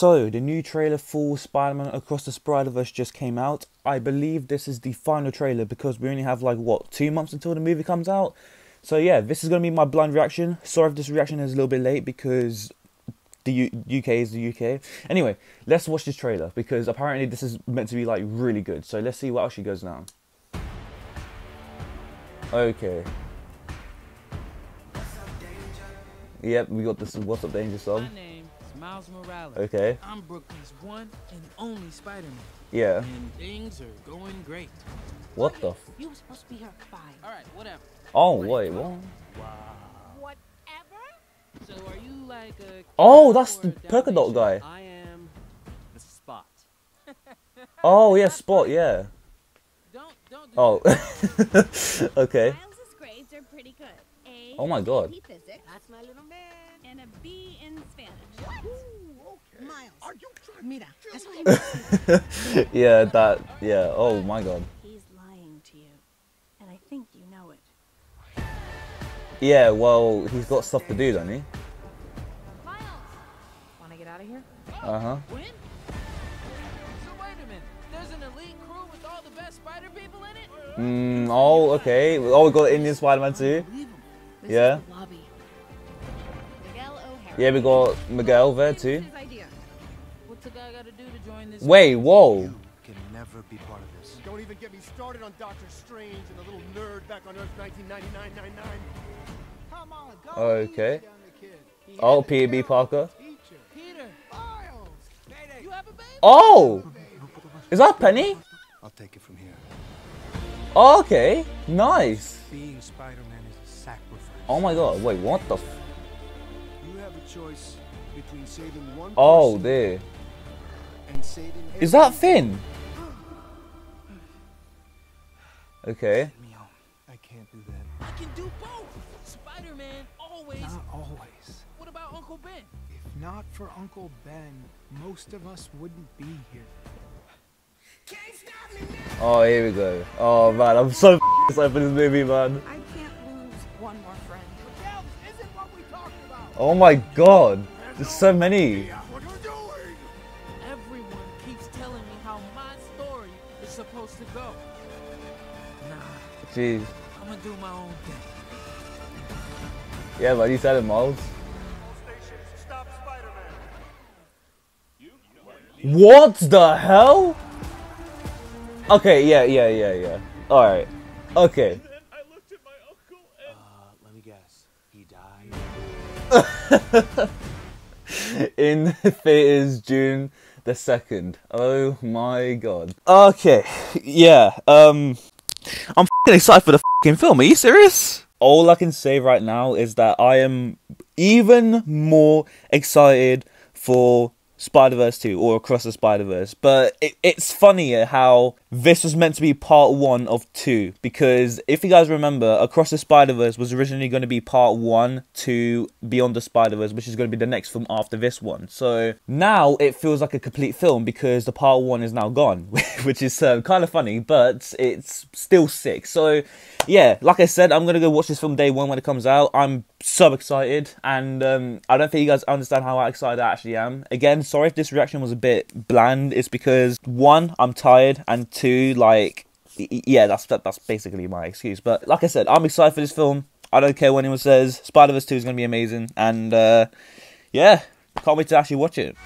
So, the new trailer for Spider Man Across the Spider Verse just came out. I believe this is the final trailer because we only have like, what, two months until the movie comes out? So, yeah, this is going to be my blind reaction. Sorry if this reaction is a little bit late because the U- UK is the UK. Anyway, let's watch this trailer because apparently this is meant to be like really good. So, let's see what actually goes down. Okay. Yep, we got this What's Up Danger song. My name is Miles Morales. Okay. I'm Brooklyn's one and only Spider-Man. Yeah. And things are going great. What the? You were supposed to be her spy. All right, whatever. oh wait, what? Whatever? So are you like a Oh, that's or the a polka dot guy. I am the spot. Oh yeah, Spot. Yeah. Don't don't do Oh. okay. Miles's grades are pretty good. A Oh my in God. Mira, yeah, that. Yeah. Oh my God. He's lying to you. And I think you know it. Yeah. Well, he's got stuff to do, doesn't he? Miles! Wanna get out of here? Uh huh. When? So wait a minute. There's an elite crew with all the best spider people in it? Mm, oh, okay. Oh, we got Indian Spider-Man too. Yeah. is the lobby. Miguel O'Hara. Yeah, we got Miguel there too. Wait, whoa. can never be part of this. Don't even get me started on Doctor Strange and the little nerd back on Earth 1999 Come on, go Okay. easy on the kid. He Oh, P.B. Parker. Teacher. Peter, Miles. you have a baby? Oh, is that Penny? I'll take it from here. Okay, nice. Being Spider-Man is a sacrifice. Oh my God. Wait, what the? F- You have a choice between saving one oh, person there. And saving Is that Finn? Okay. Send me home. I can't do that. I can do both. Spider-Man always. Not always. What about Uncle Ben? If not for Uncle Ben, most of us wouldn't be here. Oh, here we go. Oh man, I'm so excited for this movie, man. I can't lose one more friend. Miguel, isn't what we talked about. Oh my God, there's so many. My story is supposed to go. Nah, Jeez. I'm gonna do my own thing. Yeah, man, you said it, Miles. Stations. What the hell? Okay, yeah, yeah, yeah, yeah. All right. Okay. Uh, let me guess. He died. In theaters June the second. Oh my god. Okay. Yeah. Um. I'm fing excited for the fing film. Are you serious? All I can say right now is that I am even more excited for Spider Verse 2 or Across the Spider Verse. But it, it's funnier how this was meant to be part one of two. Because if you guys remember, Across the Spider Verse was originally going to be part one to Beyond the Spider Verse, which is going to be the next film after this one. So now it feels like a complete film because the part one is now gone, which is uh, kind of funny, but it's still sick. So yeah, like I said, I'm gonna go watch this film day one when it comes out. I'm so excited, and um, I don't think you guys understand how excited I actually am. Again, sorry if this reaction was a bit bland. It's because one, I'm tired, and two, like, yeah, that's that, that's basically my excuse. But like I said, I'm excited for this film. I don't care what anyone says. Spider Verse Two is gonna be amazing, and uh, yeah, can't wait to actually watch it.